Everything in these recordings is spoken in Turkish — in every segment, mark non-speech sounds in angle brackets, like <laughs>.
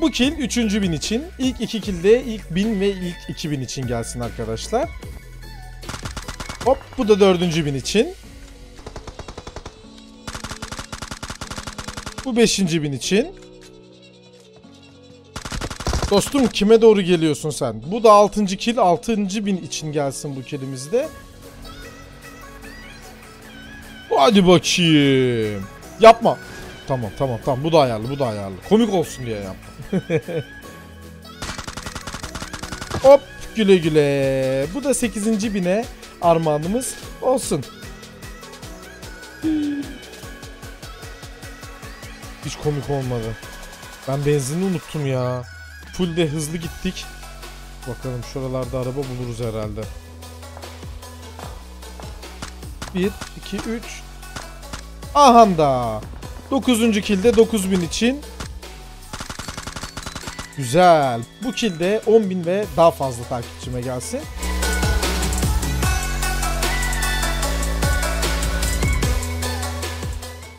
Bu kill 3. bin için. İlk 2 kill de ilk 1000 ve ilk 2000 için gelsin arkadaşlar. Hop bu da 4. bin için. Bu 5. bin için. Dostum kime doğru geliyorsun sen? Bu da 6. kill 6. bin için gelsin bu killimizde. Hadi bakayım. Yapma. Tamam tamam tamam bu da ayarlı bu da ayarlı. Komik olsun diye yaptım. <laughs> Hop güle güle. Bu da 8. bine armağanımız olsun. Hiç komik olmadı. Ben benzinini unuttum ya. Full de hızlı gittik. Bakalım şuralarda araba buluruz herhalde. 1, 2, 3. Ahanda. 9. kilde 9000 için. Güzel. Bu kilde 10.000 ve daha fazla takipçime gelsin.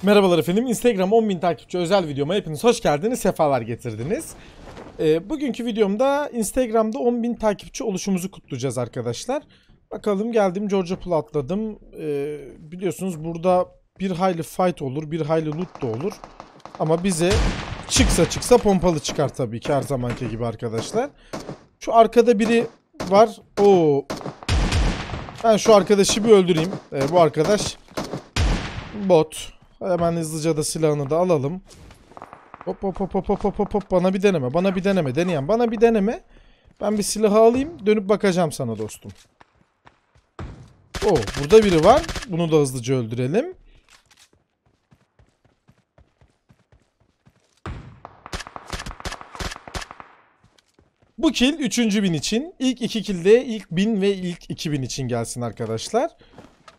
Merhabalar efendim. Instagram 10.000 takipçi özel videoma hepiniz hoş geldiniz, sefalar getirdiniz. Ee, bugünkü videomda Instagram'da 10.000 takipçi oluşumuzu kutlayacağız arkadaşlar. Bakalım geldim Georgia Pool atladım. Ee, biliyorsunuz burada bir hayli fight olur, bir hayli loot da olur. Ama bize çıksa çıksa pompalı çıkar tabii ki her zamanki gibi arkadaşlar. Şu arkada biri var. Oo. Ben şu arkadaşı bir öldüreyim. Ee, bu arkadaş bot. Hemen hızlıca da silahını da alalım. Hop hop hop hop hop hop hop bana bir deneme. Bana bir deneme. Deneyen bana bir deneme. Ben bir silahı alayım. Dönüp bakacağım sana dostum. Oo burada biri var. Bunu da hızlıca öldürelim. Bu kill 3. bin için. İlk 2 kill de ilk 1000 ve ilk 2000 için gelsin arkadaşlar.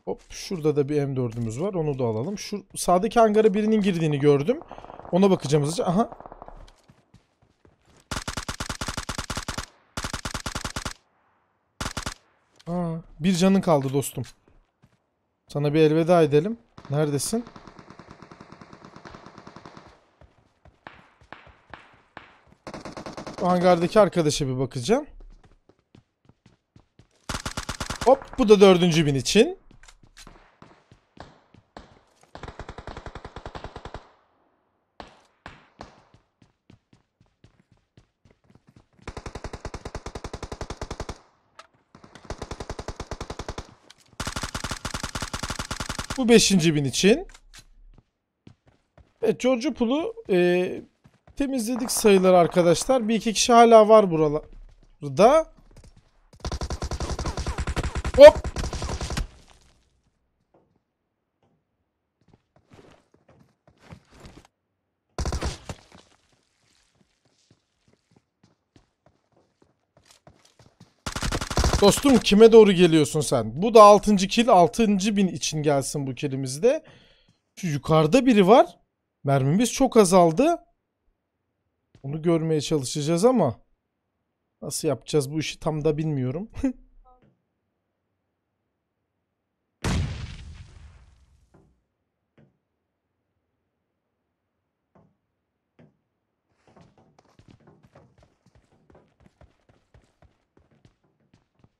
Hop şurada da bir M4'ümüz var. Onu da alalım. Şu sağdaki hangara birinin girdiğini gördüm. Ona bakacağım hızlıca. Aha. Aa, bir canın kaldı dostum. Sana bir elveda edelim. Neredesin? Hangardaki arkadaşa bir bakacağım. Hop bu da dördüncü bin için. Bu beşinci bin için. Evet George Pool'u e, temizledik sayılar arkadaşlar. Bir iki kişi hala var buralarda. Hop. Dostum kime doğru geliyorsun sen? Bu da 6. kill 6. bin için gelsin bu killimizde. Şu yukarıda biri var. Mermimiz çok azaldı. Onu görmeye çalışacağız ama nasıl yapacağız bu işi tam da bilmiyorum. <laughs>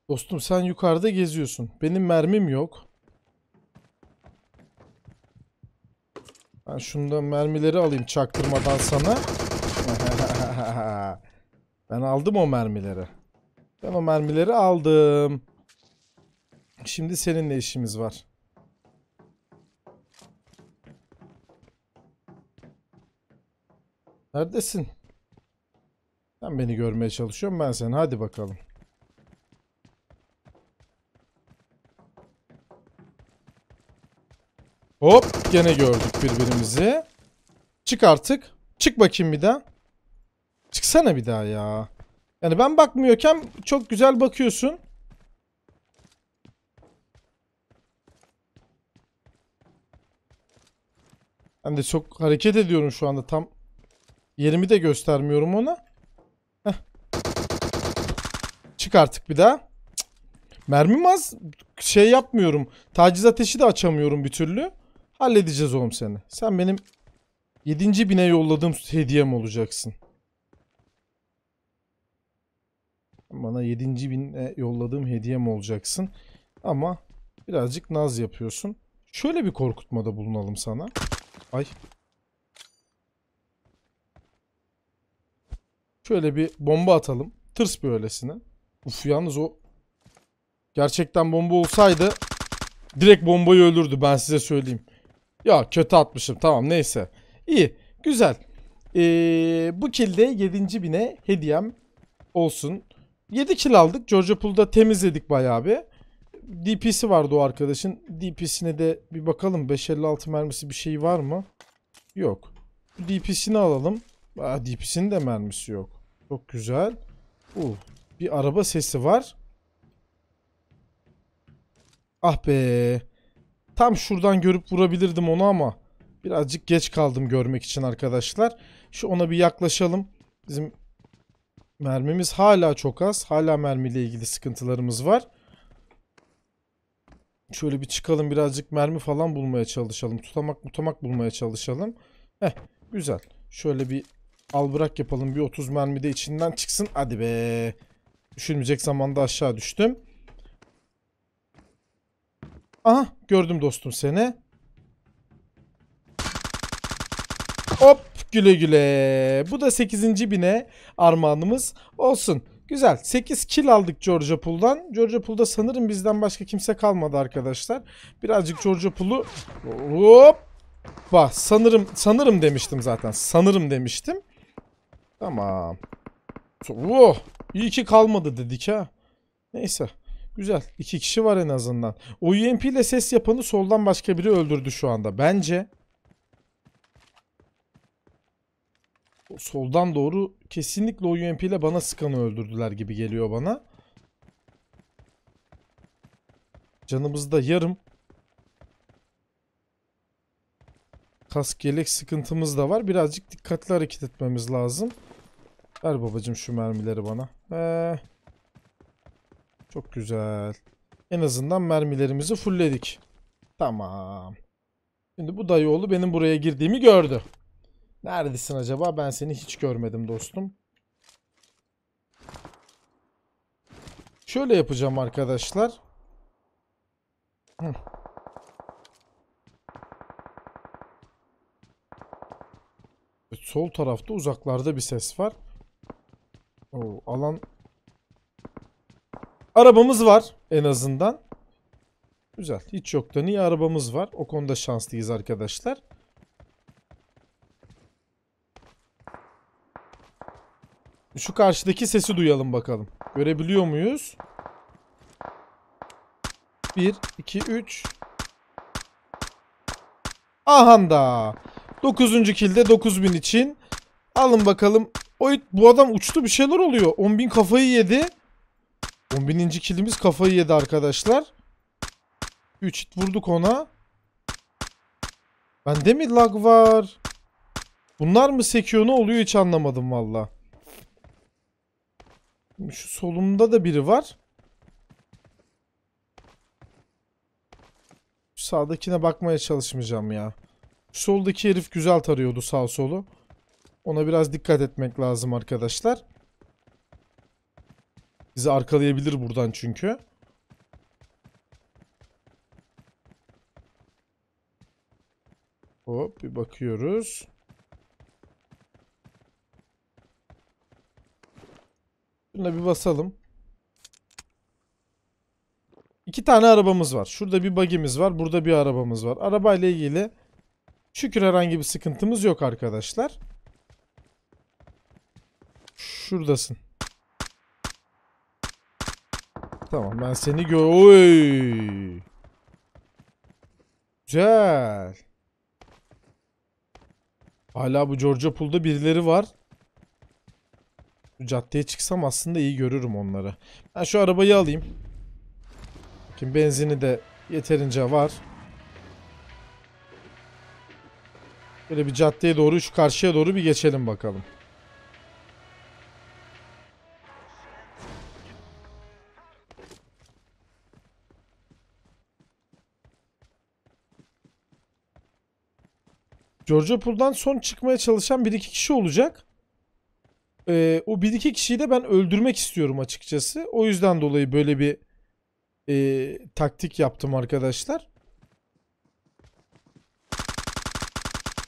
Dostum sen yukarıda geziyorsun. Benim mermim yok. Ben şundan mermileri alayım çaktırmadan sana. Ben aldım o mermileri. Ben o mermileri aldım. Şimdi seninle işimiz var. Neredesin? Sen beni görmeye çalışıyorsun ben seni. Hadi bakalım. Hop gene gördük birbirimizi. Çık artık. Çık bakayım bir daha. Çıksana bir daha ya. Yani ben bakmıyorken çok güzel bakıyorsun. Ben de çok hareket ediyorum şu anda. Tam yerimi de göstermiyorum ona. Heh. Çık artık bir daha. Cık. Mermim az. Şey yapmıyorum. Taciz ateşi de açamıyorum bir türlü. Halledeceğiz oğlum seni. Sen benim 7. bine yolladığım hediyem olacaksın. Bana 7000'e yolladığım hediyem olacaksın. Ama birazcık naz yapıyorsun. Şöyle bir korkutmada bulunalım sana. Ay. Şöyle bir bomba atalım. Tırs bir öylesine. Uf yalnız o gerçekten bomba olsaydı direkt bombayı öldürdü ben size söyleyeyim. Ya kötü atmışım tamam neyse. İyi güzel. Ee, bu kilde 7. bine hediyem olsun. 7 kill aldık. Georgia Pool'da temizledik bayağı bir. DP'si vardı o arkadaşın. DP'sine de bir bakalım. 556 mermisi bir şey var mı? Yok. DP'sini alalım. Aa, DP'sinin de mermisi yok. Çok güzel. Uh, bir araba sesi var. Ah be. Tam şuradan görüp vurabilirdim onu ama birazcık geç kaldım görmek için arkadaşlar. Şu ona bir yaklaşalım. Bizim mermimiz hala çok az. Hala mermiyle ilgili sıkıntılarımız var. Şöyle bir çıkalım birazcık mermi falan bulmaya çalışalım. Tutamak mutamak bulmaya çalışalım. Heh güzel. Şöyle bir al bırak yapalım. Bir 30 mermi de içinden çıksın. Hadi be. Düşünmeyecek zamanda aşağı düştüm. Aha gördüm dostum seni. Hop güle güle. Bu da 8. bine armağanımız olsun. Güzel. 8 kill aldık Georgia Pool'dan. Georgia Pool'da sanırım bizden başka kimse kalmadı arkadaşlar. Birazcık Georgia Pool'u hop Bak sanırım sanırım demiştim zaten. Sanırım demiştim. Tamam. Oh, iyi ki kalmadı dedik ha. Neyse. Güzel. İki kişi var en azından. O UMP ile ses yapanı soldan başka biri öldürdü şu anda. Bence soldan doğru kesinlikle o UMP ile bana sıkanı öldürdüler gibi geliyor bana. Canımız da yarım. Kask yelek sıkıntımız da var. Birazcık dikkatli hareket etmemiz lazım. Ver babacım şu mermileri bana. Ee, çok güzel. En azından mermilerimizi fullledik. Tamam. Şimdi bu dayıoğlu benim buraya girdiğimi gördü. Neredesin acaba? Ben seni hiç görmedim dostum. Şöyle yapacağım arkadaşlar. Sol tarafta uzaklarda bir ses var. Oo, alan Arabamız var en azından. Güzel. Hiç yoktan iyi arabamız var. O konuda şanslıyız arkadaşlar. Şu karşıdaki sesi duyalım bakalım. Görebiliyor muyuz? 1, 2, 3. Ahanda. 9. kilde 9000 için. Alın bakalım. Oy bu adam uçtu bir şeyler oluyor. 10.000 kafayı yedi. 11. kilimiz kafayı yedi arkadaşlar. 3 hit vurduk ona. Bende mi lag var? Bunlar mı sekiyor ne oluyor hiç anlamadım valla. Şu solumda da biri var. Şu sağdakine bakmaya çalışmayacağım ya. Şu soldaki herif güzel tarıyordu sağ solu. Ona biraz dikkat etmek lazım arkadaşlar. Bizi arkalayabilir buradan çünkü. Hop bir bakıyoruz. Şuna bir basalım. İki tane arabamız var. Şurada bir bagimiz var. Burada bir arabamız var. Arabayla ilgili şükür herhangi bir sıkıntımız yok arkadaşlar. Şuradasın. Tamam ben seni gö... Oy. Güzel. Hala bu Georgia Pool'da birileri var. Bu caddeye çıksam aslında iyi görürüm onları. Ben şu arabayı alayım. Bakayım benzini de yeterince var. Böyle bir caddeye doğru şu karşıya doğru bir geçelim bakalım. Georgia Pool'dan son çıkmaya çalışan bir iki kişi olacak. E, o bir iki kişiyi de ben öldürmek istiyorum açıkçası. O yüzden dolayı böyle bir e, taktik yaptım arkadaşlar.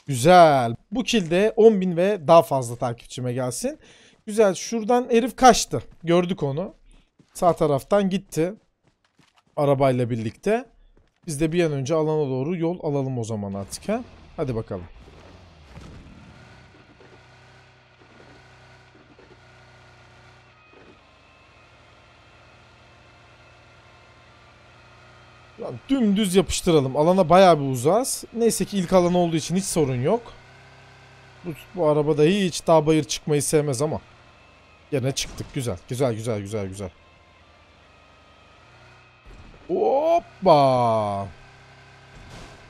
Güzel. Bu kilde 10.000 ve daha fazla takipçime gelsin. Güzel. Şuradan herif kaçtı. Gördük onu. Sağ taraftan gitti. Arabayla birlikte. Biz de bir an önce alana doğru yol alalım o zaman artık ha. Hadi bakalım. Lan dümdüz yapıştıralım. Alana bayağı bir uzağız. Neyse ki ilk alan olduğu için hiç sorun yok. Bu, bu arabada hiç dağ bayır çıkmayı sevmez ama. Gene çıktık. Güzel. Güzel güzel güzel güzel. Hoppa.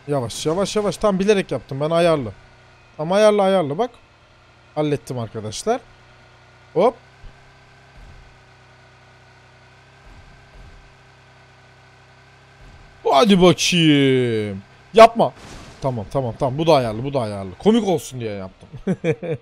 Yavaş yavaş yavaş. Tam bilerek yaptım. Ben ayarlı. Tam ayarlı ayarlı bak. Hallettim arkadaşlar. Hop. Hadi bakayım. Yapma. Tamam tamam tamam bu da ayarlı bu da ayarlı. Komik olsun diye yaptım. <laughs>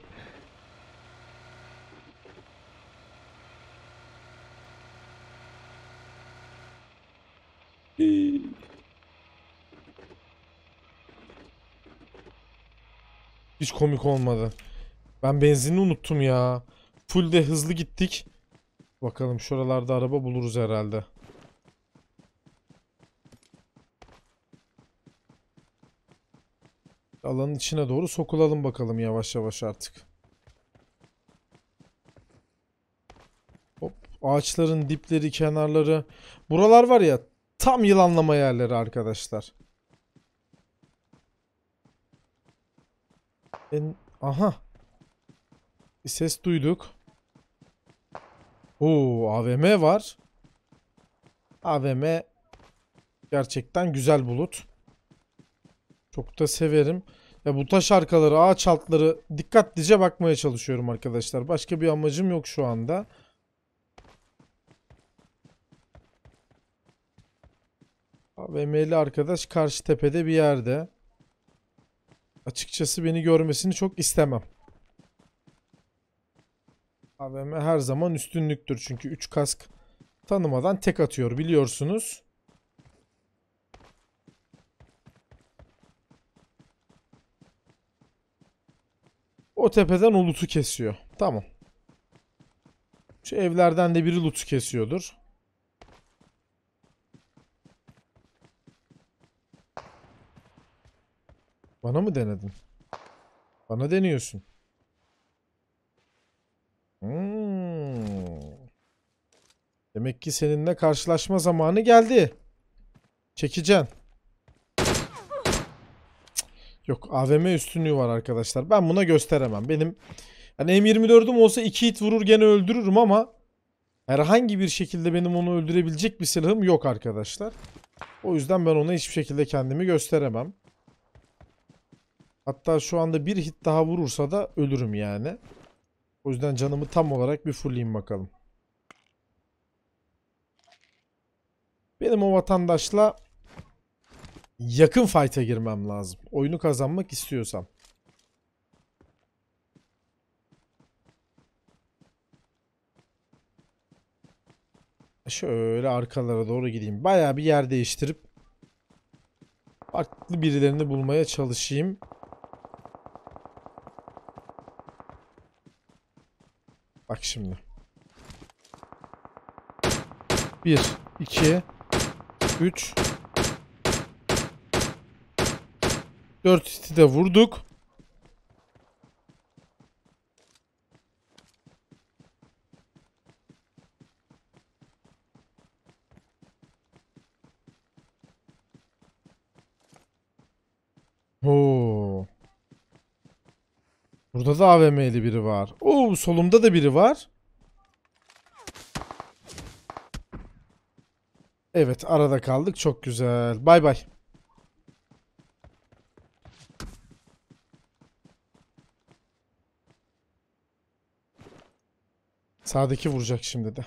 Hiç komik olmadı. Ben benzini unuttum ya. Full de hızlı gittik. Bakalım şuralarda araba buluruz herhalde. Alanın içine doğru sokulalım bakalım yavaş yavaş artık. Hop, ağaçların dipleri, kenarları. Buralar var ya tam yılanlama yerleri arkadaşlar. En... Aha. Bir ses duyduk. Oo, AVM var. AVM gerçekten güzel bulut. Çok da severim. Ya bu taş arkaları, ağaç altları dikkatlice bakmaya çalışıyorum arkadaşlar. Başka bir amacım yok şu anda. AVM'li arkadaş karşı tepede bir yerde. Açıkçası beni görmesini çok istemem. AVM her zaman üstünlüktür çünkü 3 kask tanımadan tek atıyor biliyorsunuz. O tepeden o loot'u kesiyor. Tamam. Şu evlerden de biri loot'u kesiyordur. Bana mı denedin? Bana deniyorsun. Hmm. Demek ki seninle karşılaşma zamanı geldi. Çekeceksin. Yok AVM üstünlüğü var arkadaşlar. Ben buna gösteremem. Benim hani M24'üm olsa 2 hit vurur gene öldürürüm ama herhangi bir şekilde benim onu öldürebilecek bir silahım yok arkadaşlar. O yüzden ben ona hiçbir şekilde kendimi gösteremem. Hatta şu anda bir hit daha vurursa da ölürüm yani. O yüzden canımı tam olarak bir fullleyeyim bakalım. Benim o vatandaşla yakın fight'a girmem lazım. Oyunu kazanmak istiyorsam. Şöyle arkalara doğru gideyim. Baya bir yer değiştirip farklı birilerini bulmaya çalışayım. Bak şimdi. 1 2 3 4 hiti de vurduk. Oo. Burada da AVM'li biri var. Oo solumda da biri var. Evet arada kaldık. Çok güzel. Bay bay. Sağdaki vuracak şimdi de.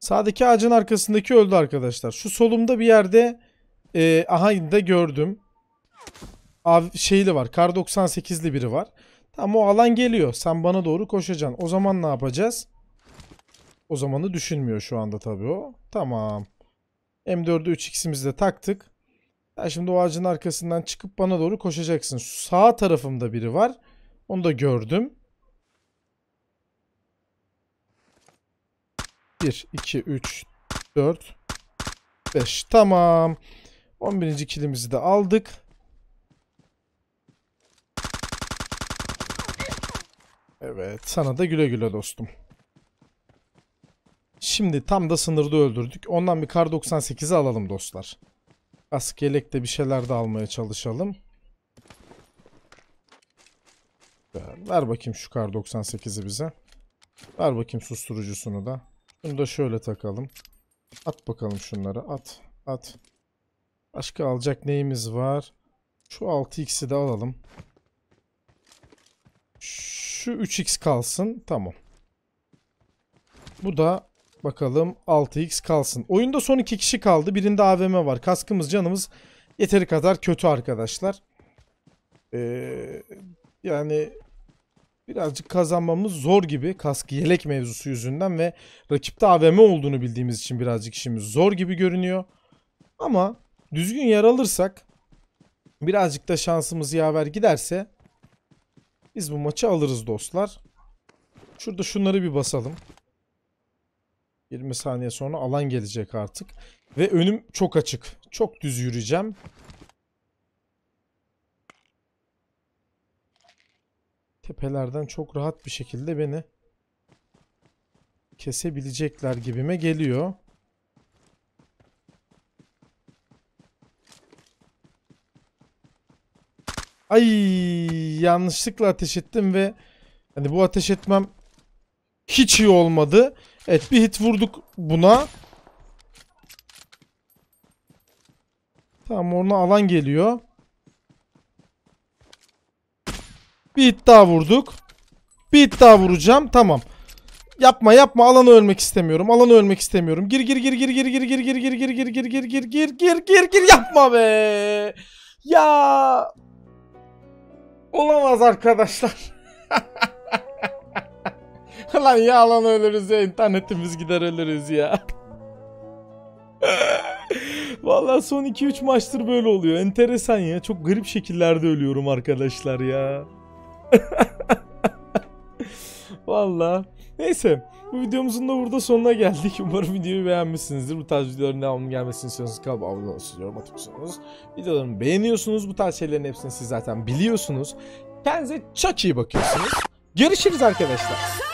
Sağdaki ağacın arkasındaki öldü arkadaşlar. Şu solumda bir yerde e, aha da gördüm. Av şeyli var. Kar 98'li biri var. Tamam o alan geliyor. Sen bana doğru koşacaksın. O zaman ne yapacağız? O zamanı düşünmüyor şu anda tabii o. Tamam. M4'ü 3x'imizi de taktık. Sen şimdi o ağacın arkasından çıkıp bana doğru koşacaksın. Sağ tarafımda biri var. Onu da gördüm. 1, 2, 3, 4, 5. Tamam. 11. kilimizi de aldık. Evet. Sana da güle güle dostum. Şimdi tam da sınırda öldürdük. Ondan bir kar 98'i alalım dostlar. Kask yelekte bir şeyler de almaya çalışalım. Ver bakayım şu kar 98'i bize. Ver bakayım susturucusunu da. Bunu da şöyle takalım. At bakalım şunları. At. At. Başka alacak neyimiz var? Şu 6x'i de alalım. Şu 3x kalsın. Tamam. Bu da bakalım 6x kalsın. Oyunda son iki kişi kaldı. Birinde AVM var. Kaskımız canımız yeteri kadar kötü arkadaşlar. Ee, yani birazcık kazanmamız zor gibi kask yelek mevzusu yüzünden ve rakipte AVM olduğunu bildiğimiz için birazcık işimiz zor gibi görünüyor. Ama düzgün yer alırsak birazcık da şansımız yaver giderse biz bu maçı alırız dostlar. Şurada şunları bir basalım. 20 saniye sonra alan gelecek artık. Ve önüm çok açık. Çok düz yürüyeceğim. Tepelerden çok rahat bir şekilde beni kesebilecekler gibime geliyor. Ay yanlışlıkla ateş ettim ve hani bu ateş etmem hiç iyi olmadı. Evet bir hit vurduk buna. Tamam ona alan geliyor. Bir hit daha vurduk. Bir hit daha vuracağım. Tamam. Yapma yapma alanı ölmek istemiyorum. Alanı ölmek istemiyorum. Gir gir gir gir gir gir gir gir gir gir gir gir gir gir gir gir gir gir yapma be. Ya Olamaz arkadaşlar. <laughs> Lan ya alan ölürüz ya internetimiz gider ölürüz ya. <laughs> Vallahi son 2-3 maçtır böyle oluyor. Enteresan ya. Çok garip şekillerde ölüyorum arkadaşlar ya. <laughs> Vallahi. Neyse. Bu videomuzun da burada sonuna geldik. <laughs> Umarım videoyu beğenmişsinizdir. Bu tarz videoların devamlı gelmesini istiyorsanız kanalıma abone olursunuz, yorum atıyorsunuz. Videolarımı beğeniyorsunuz. Bu tarz şeylerin hepsini siz zaten biliyorsunuz. Kendinize çok iyi bakıyorsunuz. Görüşürüz arkadaşlar.